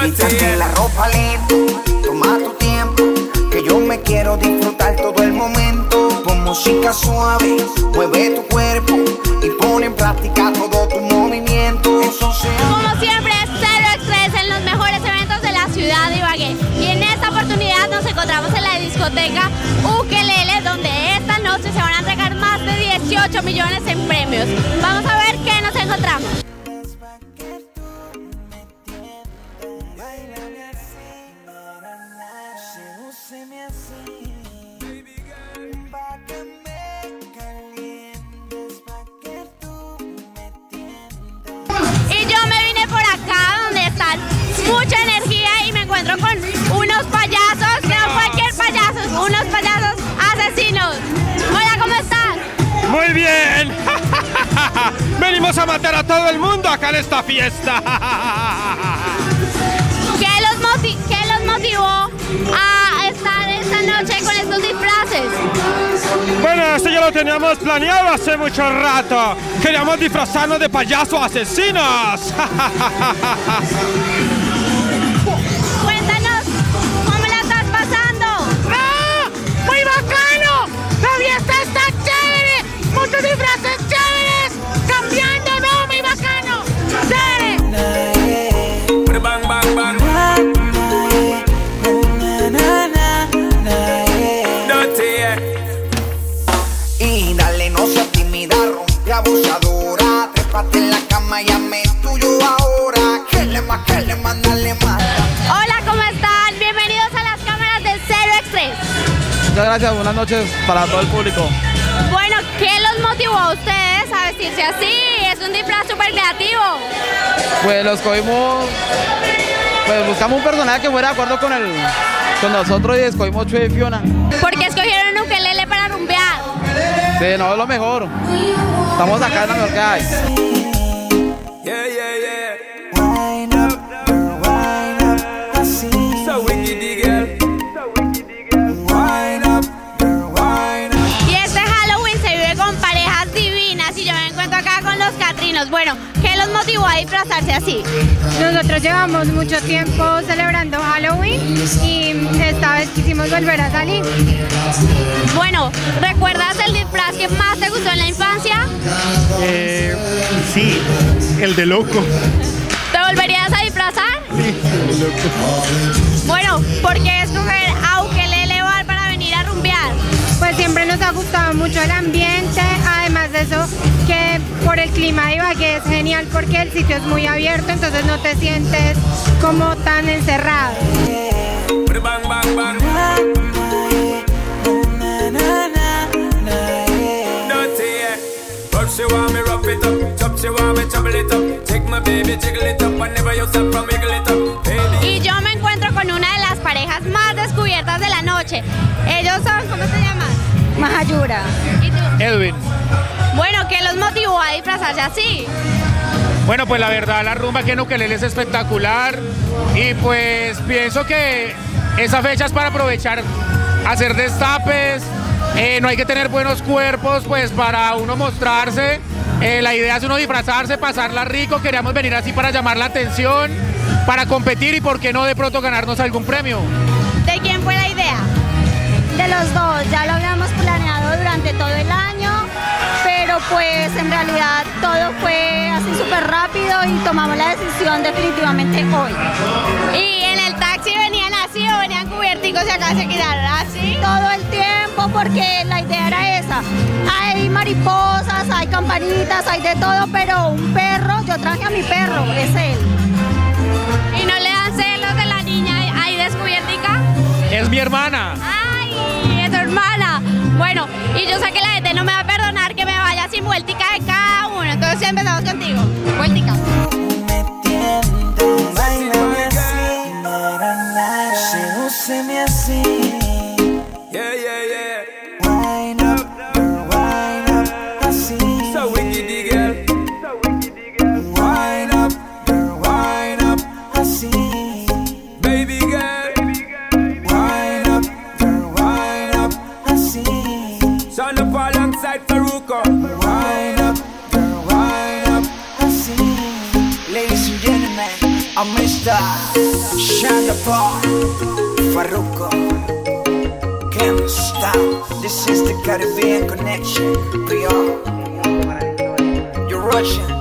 Quítate la ropa lento, toma tu tiempo, que yo me quiero disfrutar todo el momento. Con música suave, mueve tu cuerpo y pone en práctica todo tu movimiento. Eso Como siempre, Cero Express en los mejores eventos de la ciudad de Ibagué. Y en esta oportunidad nos encontramos en la discoteca Ukelele, donde esta noche se van a entregar más de 18 millones en premios. Vamos a ver qué nos encontramos. Venimos a matar a todo el mundo acá en esta fiesta. ¿Qué los, moti- qué los motivó a estar esta noche con estos disfraces? Bueno, esto ya lo teníamos planeado hace mucho rato. Queríamos disfrazarnos de payasos asesinos. No seas tímida, rompe abusadora. Trépate en la cama y tuyo ahora. Que le más, que le más, dale más. Hola, ¿cómo están? Bienvenidos a las cámaras de Cero Express. Muchas gracias, buenas noches para todo el público. Bueno, ¿qué los motivó a ustedes a vestirse así? Es un disfraz súper creativo. Pues los cogimos, pues buscamos un personaje que fuera de acuerdo con el, con nosotros y escogimos Chue y Fiona. ¿Por qué escogieron no es lo mejor. Estamos acá en la mejor que hay. Wind up, girl, wind up, así. Wind up, girl, wind up. Y este Halloween se vive con parejas divinas y yo me encuentro acá con los Catrinos. Bueno, ¿qué los motivó a disfrazarse así? Nosotros llevamos mucho tiempo celebrando Halloween y esta vez quisimos volver a salir. Eh, sí, el de loco. ¿Te volverías a disfrazar? Bueno, ¿por qué escoger a Ukelele Bar para venir a rumbear? Pues siempre nos ha gustado mucho el ambiente, además de eso que por el clima de Ibagué es genial porque el sitio es muy abierto, entonces no te sientes como tan encerrado. Y yo me encuentro con una de las parejas más descubiertas de la noche. Ellos son, ¿cómo se llaman? Mahayura. ¿Y tú? Edwin. Bueno, ¿qué los motivó a disfrazarse así? Bueno, pues la verdad, la rumba que en Ukelele es espectacular. Y pues pienso que esa fecha es para aprovechar, hacer destapes. eh, no hay que tener buenos cuerpos, pues para uno mostrarse. Eh, la idea es uno disfrazarse, pasarla rico. Queríamos venir así para llamar la atención, para competir y, por qué no, de pronto ganarnos algún premio. ¿De quién fue la idea? De los dos, ya lo habíamos planeado durante todo el año, pero pues en realidad todo fue así súper rápido y tomamos la decisión definitivamente hoy. ¿Y en el taxi venían así o venían cubierticos y acá se quedaron así? Todo el tiempo porque la idea era esa. Hay mariposas, hay campanitas, hay de todo, pero un perro, yo traje a mi perro, es él. ¿Y no le dan celos de la niña ahí descubiertica? Es mi hermana. ¡Ay! Es tu hermana. Bueno, y yo sé que la gente no me va a perdonar que me vaya sin vueltica de cada uno. Entonces empezamos contigo. Vueltica. Me tientas, bailame así. Sedúceme así. Yeah, yeah, yeah. Wind up, girl, wind up, así. So wicked, girl. Wind up, girl, wind up, así. Baby girl. Wind up, girl, wind up, así. Son up alongside Faruko. Wind up, girl, wind up, así. a Mr. Shanda Paul, Faruko, Can't stop. This is the Caribbean connection. We are. You're Russian.